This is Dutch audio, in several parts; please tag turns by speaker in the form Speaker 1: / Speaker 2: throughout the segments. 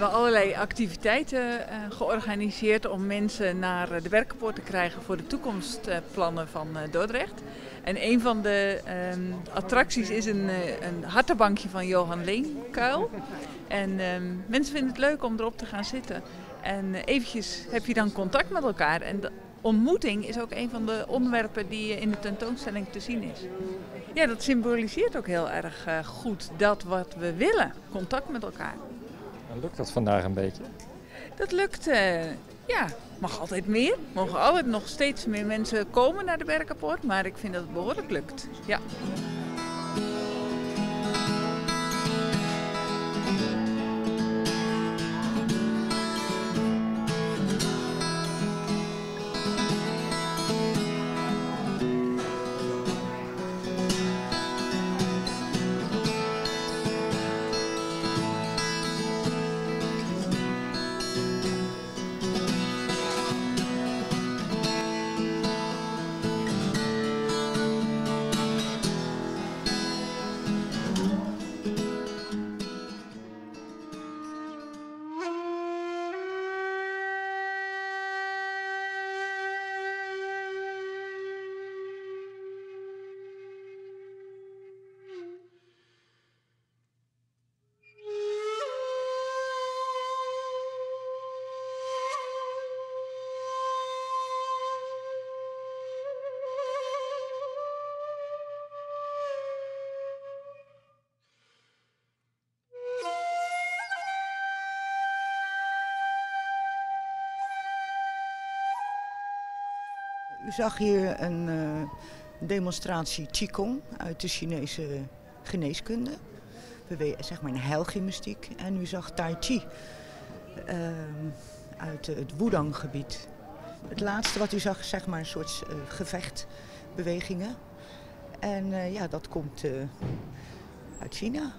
Speaker 1: hebben allerlei activiteiten uh, georganiseerd om mensen naar de werkpoort te krijgen voor de toekomstplannen van uh, Dordrecht. En een van de um, attracties is een, een hartenbankje van Johan Leenkuil. En um, mensen vinden het leuk om erop te gaan zitten. En eventjes heb je dan contact met elkaar. En ontmoeting is ook een van de onderwerpen die in de tentoonstelling te zien is. Ja, dat symboliseert ook heel erg goed dat wat we willen, contact met elkaar.
Speaker 2: En lukt dat vandaag een beetje?
Speaker 1: Dat lukt, uh, ja, mag altijd meer. Mogen altijd nog steeds meer mensen komen naar de Berkenpoort, maar ik vind dat het behoorlijk lukt. Ja.
Speaker 3: U zag hier een uh, demonstratie Qigong uit de Chinese geneeskunde. zeg maar een heilgymnastiek. En u zag Tai Chi uh, uit het Wudang-gebied. Het laatste wat u zag, zeg maar een soort uh, gevechtbewegingen. En ja, dat komt uit China.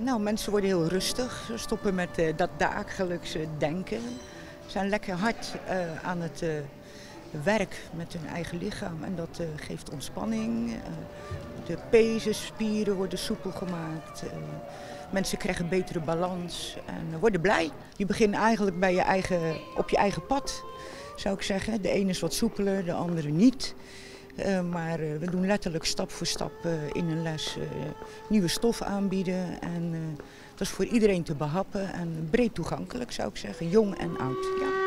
Speaker 3: nou, mensen worden heel rustig. Ze stoppen met dat dagelijkse denken. Ze zijn lekker hard aan het werk met hun eigen lichaam. En dat uh, geeft ontspanning. Uh, de pezenspieren worden soepel gemaakt. Uh, mensen krijgen een betere balans en worden blij. Je begint eigenlijk bij je eigen, op je eigen pad, zou ik zeggen. De ene is wat soepeler, de andere niet. maar we doen letterlijk stap voor stap in een les nieuwe stof aanbieden. En dat is voor iedereen te behappen en breed toegankelijk, zou ik zeggen. Jong en oud. Ja.